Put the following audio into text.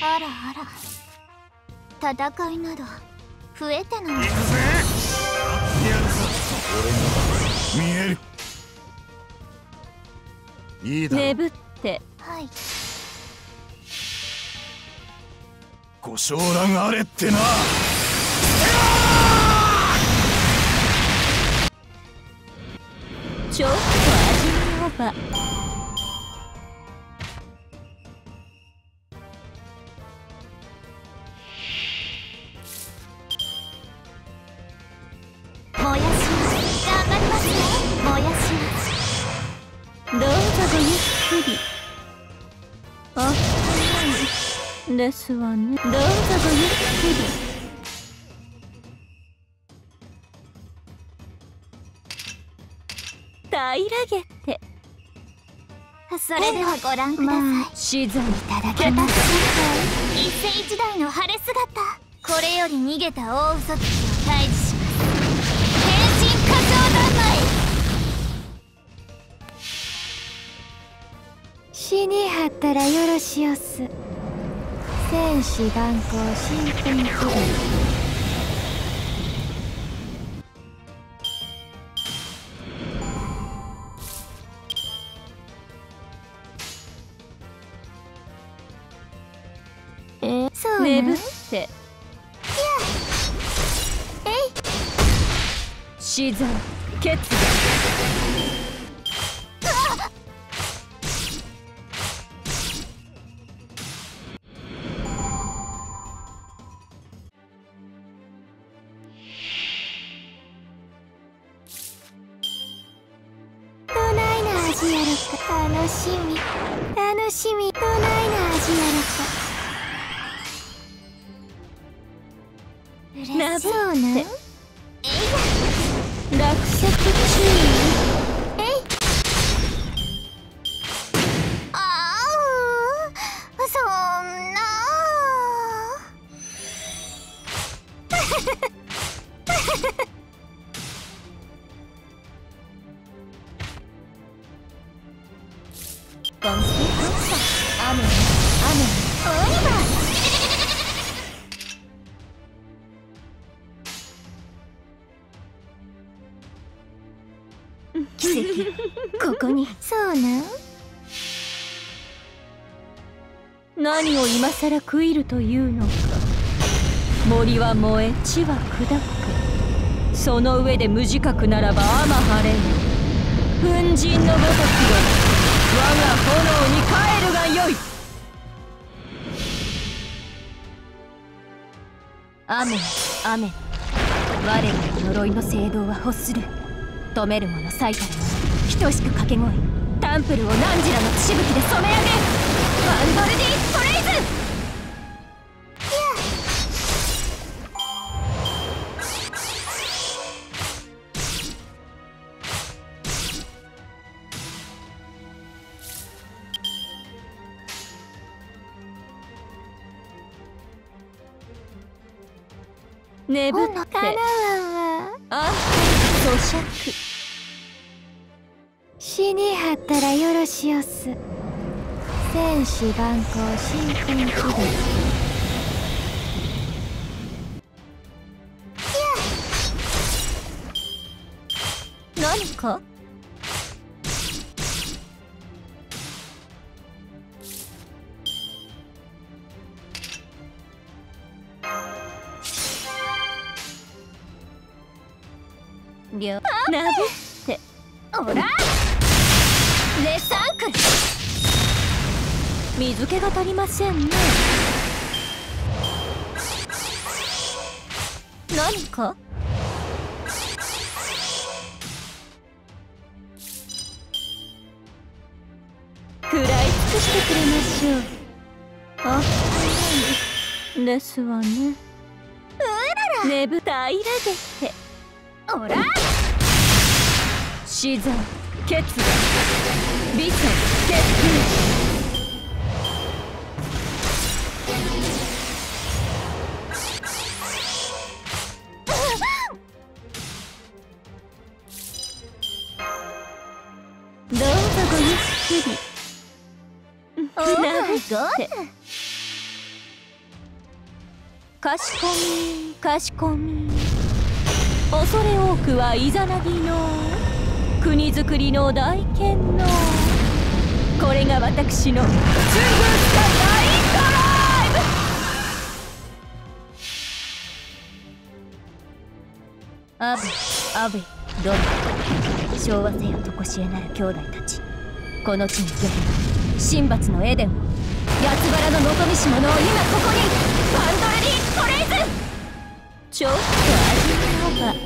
あらあら。戦いなど増えてなの。行くぜやる。ぞ俺に見える。いいだろ眠ってはいご承覧あれってなちょっと味見オーバーゆっくりあですわねどうぞごゆっくり平らげてそれではご覧ください、まあ死罪いただけます一世一代の晴れ姿これより逃げた大嘘つきを退治死にはったらよろしおす。戦士眼光新品気分えそう眠ねって。死罪決ど楽しみ。楽しみ。どないな味やろかなぶそうな。ん落石注あ意ゴンス雨オリバー奇跡ここにそうな何を今さら食いるというのか森は燃え地は砕くその上で無自覚ならば天晴れぬ粉塵のごときよ我が炎に帰るがよい。雨雨。我らの呪いの聖堂は欲する。止める者最たるも等しく掛け声。タンプルを何時らの血しぶきで眠って。かなわんわあ咀嚼。死にはったらよろしおす。戦士眼光新品気分何か？りょうなぶってオラレサンクル水気が足りませんね何か食らい尽くしてくれましょうあですわねうららねぶたいらげてオラ死罪決断美戦決定どうぞごゆっくり。なかしこみかしこみ恐れ多くはイザナギの国づくりの大剣のこれが私のチュングスカ大ドライブ。アブアブドル昭和せよとこしえなる兄弟たち。この地に行け神罰のエデンを八つ原の望みし者を今ここにパンドレリー・トレイズちょっと味見オーバーオープス